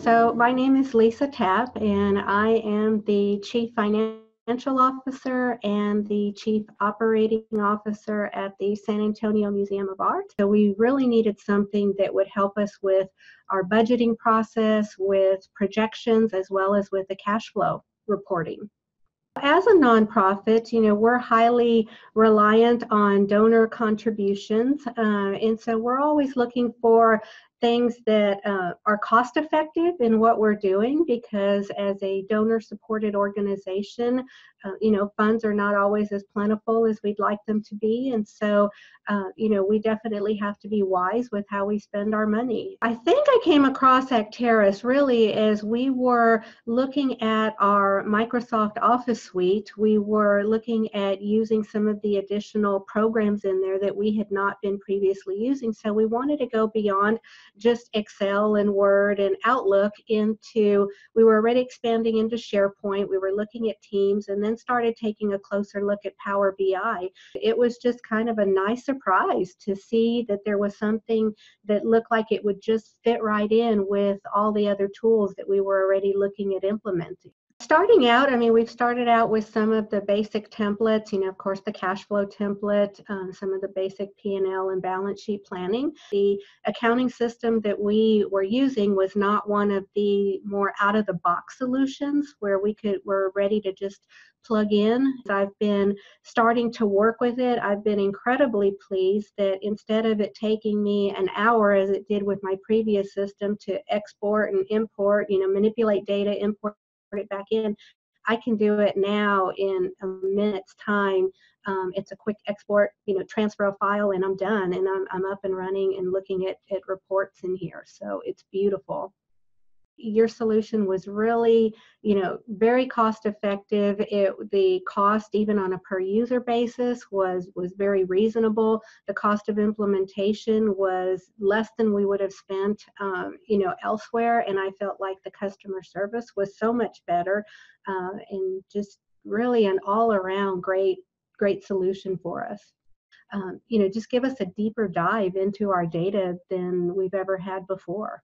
So, my name is Lisa Tapp, and I am the Chief Financial Officer and the Chief Operating Officer at the San Antonio Museum of Art. So, we really needed something that would help us with our budgeting process, with projections, as well as with the cash flow reporting. As a nonprofit, you know, we're highly reliant on donor contributions, uh, and so we're always looking for things that uh, are cost effective in what we're doing because as a donor supported organization uh, you know funds are not always as plentiful as we'd like them to be. And so uh, you know we definitely have to be wise with how we spend our money. I think i came across Acterys really as we were looking at our microsoft office suite. We were looking at using some of the additional programs in there that we had not been previously using. So we wanted to go beyond just Excel and Word and Outlook into, we were already expanding into SharePoint. We were looking at Teams and then started taking a closer look at Power BI. It was just kind of a nice surprise to see that there was something that looked like it would just fit right in with all the other tools that we were already looking at implementing. Starting out, I mean, we've started out with some of the basic templates, you know, of course, the cash flow template, um, some of the basic P&L and balance sheet planning. The accounting system that we were using was not one of the more out-of-the-box solutions where we could, were ready to just plug in. I've been starting to work with it. I've been incredibly pleased that instead of it taking me an hour as it did with my previous system to export and import, you know, manipulate data, import it back in. I can do it now in a minute's time. Um, it's a quick export, you know, transfer a file, and I'm done, and I'm, I'm up and running and looking at, at reports in here. So it's beautiful your solution was really, you know, very cost effective. It, the cost, even on a per user basis, was was very reasonable. The cost of implementation was less than we would have spent, um, you know, elsewhere. And I felt like the customer service was so much better, uh, and just really an all around great great solution for us. Um, you know, just give us a deeper dive into our data than we've ever had before.